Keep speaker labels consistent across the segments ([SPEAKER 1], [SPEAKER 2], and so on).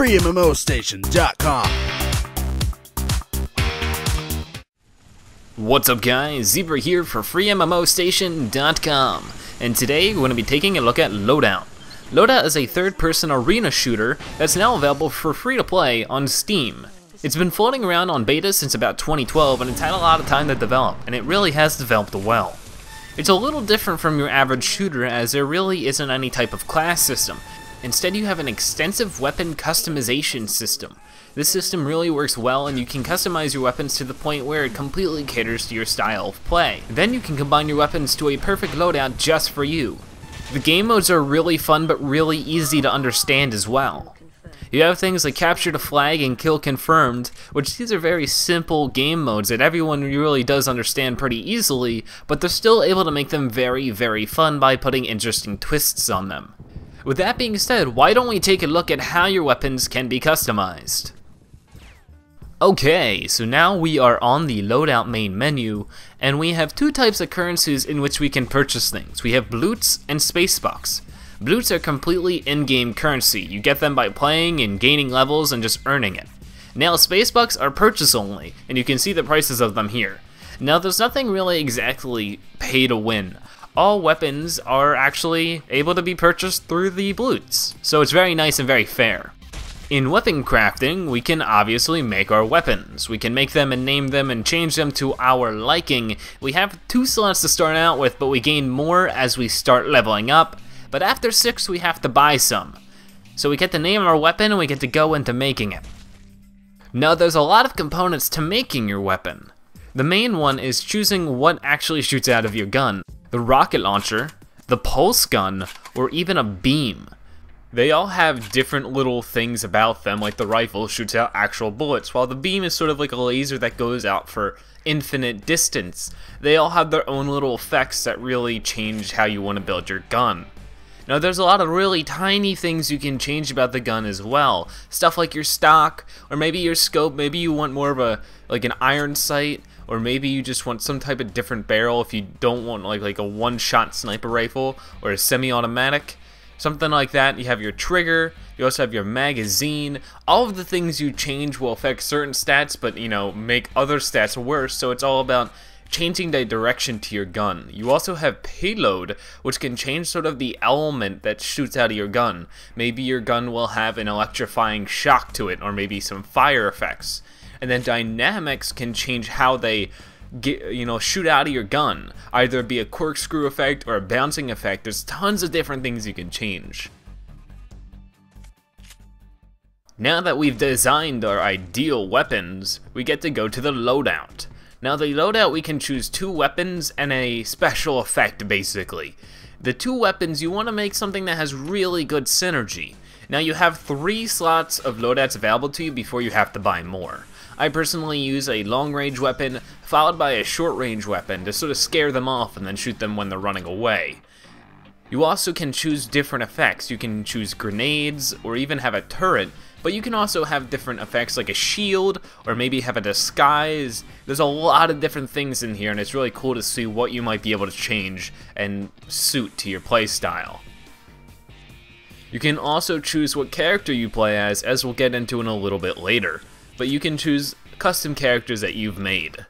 [SPEAKER 1] freemmostation.com.
[SPEAKER 2] What's up guys, Zebra here for freemmostation.com and today we're going to be taking a look at Loadout. Loadout is a third-person arena shooter that's now available for free to play on Steam. It's been floating around on beta since about 2012 and it's had a lot of time to develop, and it really has developed well. It's a little different from your average shooter as there really isn't any type of class system. Instead you have an extensive weapon customization system. This system really works well and you can customize your weapons to the point where it completely caters to your style of play. Then you can combine your weapons to a perfect loadout just for you. The game modes are really fun but really easy to understand as well. You have things like capture the flag and kill confirmed, which these are very simple game modes that everyone really does understand pretty easily, but they're still able to make them very, very fun by putting interesting twists on them. With that being said, why don't we take a look at how your weapons can be customized? Okay, so now we are on the loadout main menu, and we have two types of currencies in which we can purchase things. We have Blutes and Spacebucks. Blutes are completely in-game currency. You get them by playing and gaining levels and just earning it. Now Spacebucks are purchase only, and you can see the prices of them here. Now there's nothing really exactly pay to win. All weapons are actually able to be purchased through the Blutes, so it's very nice and very fair. In weapon crafting, we can obviously make our weapons. We can make them and name them and change them to our liking. We have two slots to start out with, but we gain more as we start leveling up. But after six, we have to buy some. So we get to name of our weapon and we get to go into making it. Now there's a lot of components to making your weapon. The main one is choosing what actually shoots out of your gun. The rocket launcher, the pulse gun, or even a beam. They all have different little things about them, like the rifle shoots out actual bullets, while the beam is sort of like a laser that goes out for infinite distance. They all have their own little effects that really change how you want to build your gun. Now there's a lot of really tiny things you can change about the gun as well. Stuff like your stock, or maybe your scope, maybe you want more of a, like an iron sight, or maybe you just want some type of different barrel if you don't want like, like a one-shot sniper rifle, or a semi-automatic something like that. You have your trigger, you also have your magazine. All of the things you change will affect certain stats, but you know, make other stats worse, so it's all about changing the direction to your gun. You also have payload, which can change sort of the element that shoots out of your gun. Maybe your gun will have an electrifying shock to it, or maybe some fire effects. And then dynamics can change how they get, you know, shoot out of your gun. Either be a corkscrew effect or a bouncing effect. There's tons of different things you can change. Now that we've designed our ideal weapons, we get to go to the loadout. Now the loadout we can choose two weapons and a special effect basically. The two weapons you want to make something that has really good synergy. Now you have three slots of loadouts available to you before you have to buy more. I personally use a long range weapon followed by a short range weapon to sort of scare them off and then shoot them when they're running away. You also can choose different effects. You can choose grenades or even have a turret, but you can also have different effects like a shield or maybe have a disguise. There's a lot of different things in here and it's really cool to see what you might be able to change and suit to your playstyle. You can also choose what character you play as, as we'll get into in a little bit later but you can choose custom characters that you've made.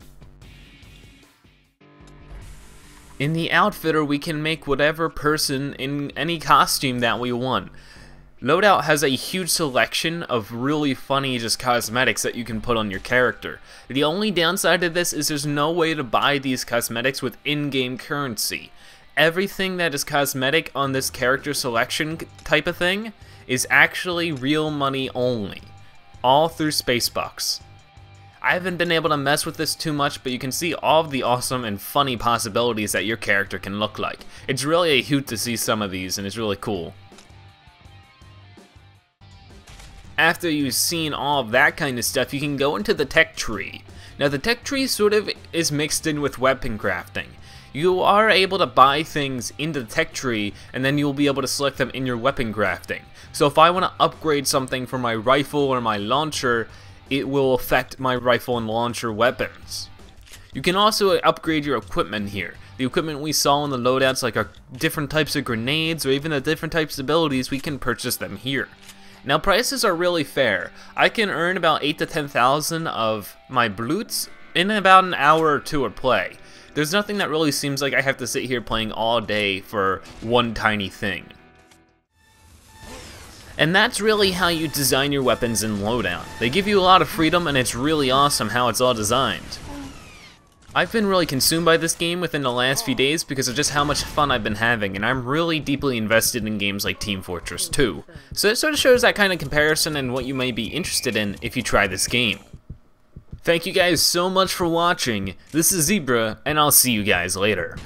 [SPEAKER 2] In the outfitter, we can make whatever person in any costume that we want. Loadout has a huge selection of really funny just cosmetics that you can put on your character. The only downside to this is there's no way to buy these cosmetics with in-game currency. Everything that is cosmetic on this character selection type of thing is actually real money only all through Spacebucks. I haven't been able to mess with this too much, but you can see all of the awesome and funny possibilities that your character can look like. It's really a hoot to see some of these, and it's really cool. After you've seen all of that kind of stuff, you can go into the tech tree. Now the tech tree sort of is mixed in with weapon crafting. You are able to buy things in the tech tree, and then you'll be able to select them in your weapon crafting. So if I want to upgrade something for my rifle or my launcher, it will affect my rifle and launcher weapons. You can also upgrade your equipment here. The equipment we saw in the loadouts like our different types of grenades or even the different types of abilities, we can purchase them here. Now prices are really fair. I can earn about 8 to 10,000 of my blutes in about an hour or two of play. There's nothing that really seems like I have to sit here playing all day for one tiny thing. And that's really how you design your weapons in Loadout. They give you a lot of freedom and it's really awesome how it's all designed. I've been really consumed by this game within the last few days because of just how much fun I've been having, and I'm really deeply invested in games like Team Fortress 2. So it sort of shows that kind of comparison and what you may be interested in if you try this game. Thank you guys so much for watching, this is Zebra, and I'll see you guys later.